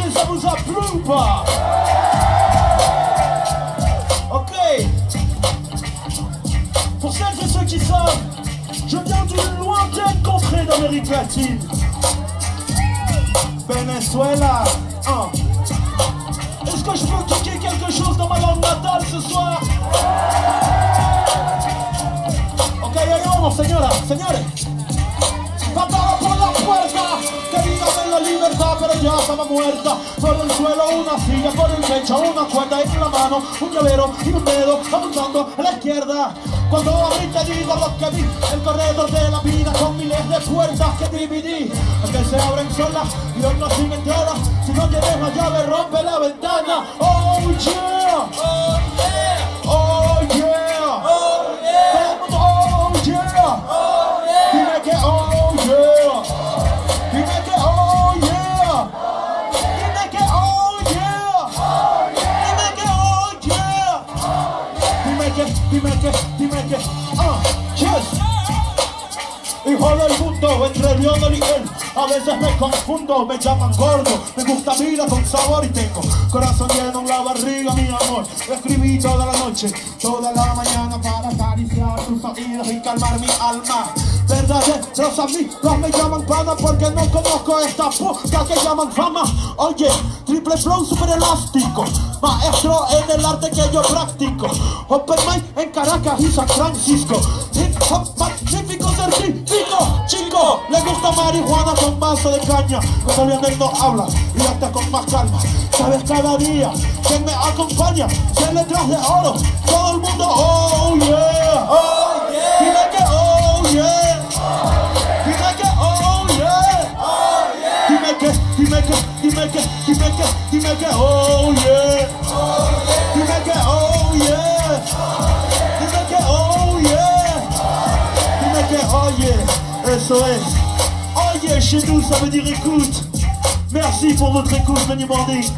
vous a plu ou pas? Ok. Pour celles et ceux qui savent, je viens d'une lointaine contrée d'Amérique latine. Venezuela. Est-ce que je peux kicker quelque chose dans ma langue natale ce soir? Ok, ahí vamos, señora, señores. Patada pero ya estaba muerta. Por el suelo una silla, por el techo una cuerda en la mano, un llavero y un dedo apuntando a la izquierda. Cuando abrí te digo lo que vi, el corredor de la vida con miles de puertas que dividí. Que se abren solas y otras sin entrada. Si no tienes la llave, rompe la ventana. Oh yeah, oh Dime que, dime que, dime que, ah, yes. Hijo del mundo, entre Lionel y él A veces me confundo, me llaman gordo Me gusta vida con sabor y tengo Corazón lleno en la barriga, mi amor. Escribí toda la noche, toda la mañana Para acariciar tus oídos y calmar mi alma Verdaderos amigos me llaman pana Porque no conozco esta puta que llaman fama. Oye, triple flow super elástico. Maestro en el arte que yo practico. Open mic en Caracas y San Francisco. Hip hop magnífico certifico. Chico, le gusta marihuana con vaso de caña. Cuando Lionel no habla y hasta con más calma. Sabes cada día quién me acompaña Cien letras de oro, todo el mundo oh dime que, dime que oh yeah Dime que oh yeah Dime que oh yeah Dime que oye, eso es Oye, chez nous ça veut dire écoute. Merci pour votre écoute, Benny Mordi